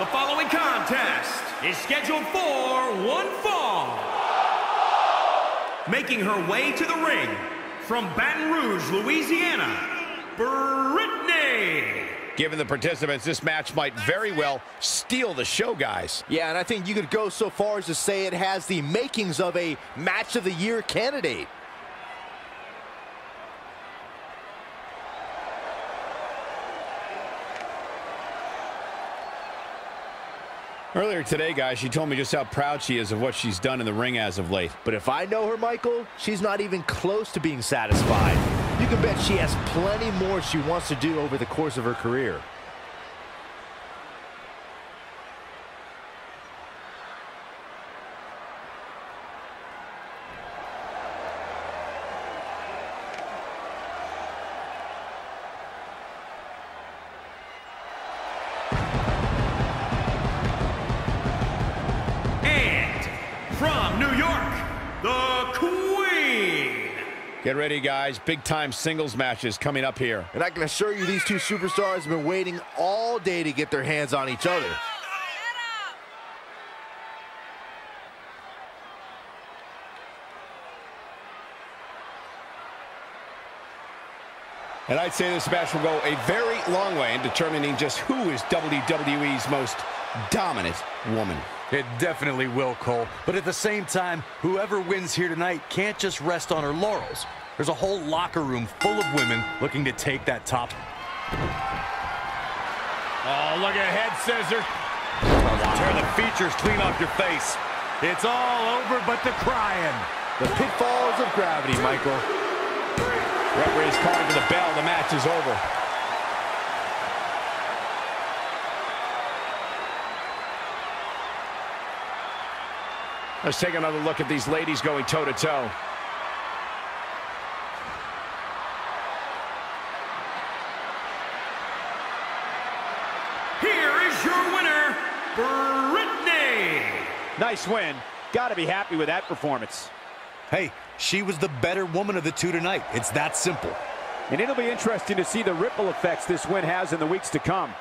The following contest is scheduled for one fall. Making her way to the ring from Baton Rouge, Louisiana, Brittany. Given the participants, this match might very well steal the show, guys. Yeah, and I think you could go so far as to say it has the makings of a match of the year candidate. Earlier today, guys, she told me just how proud she is of what she's done in the ring as of late. But if I know her, Michael, she's not even close to being satisfied. You can bet she has plenty more she wants to do over the course of her career. From New York, the Queen. Get ready, guys. Big-time singles matches coming up here. And I can assure you these two superstars have been waiting all day to get their hands on each other. And I'd say this match will go a very long way in determining just who is WWE's most dominant woman. It definitely will, Cole. But at the same time, whoever wins here tonight can't just rest on her laurels. There's a whole locker room full of women looking to take that top. Oh, look at head scissor. Tear the features clean off your face. It's all over but the crying. The pitfalls of gravity, Michael. Referee's calling for the bell. The match is over. Let's take another look at these ladies going toe-to-toe. -to -toe. Here is your winner, Brittany. Nice win. Got to be happy with that performance. Hey, she was the better woman of the two tonight. It's that simple. And it'll be interesting to see the ripple effects this win has in the weeks to come.